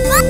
何?